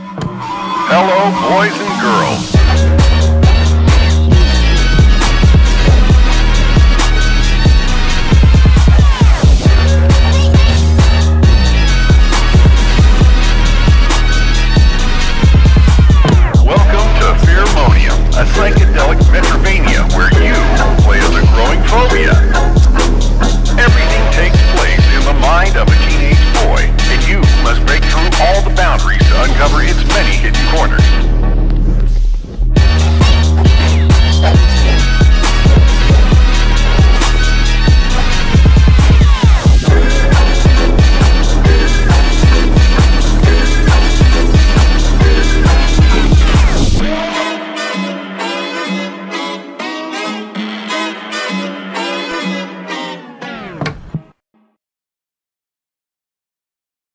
Hello, boys and girls. Welcome to Pheromonium, a psychedelic Metrovania to uncover its many hidden corners.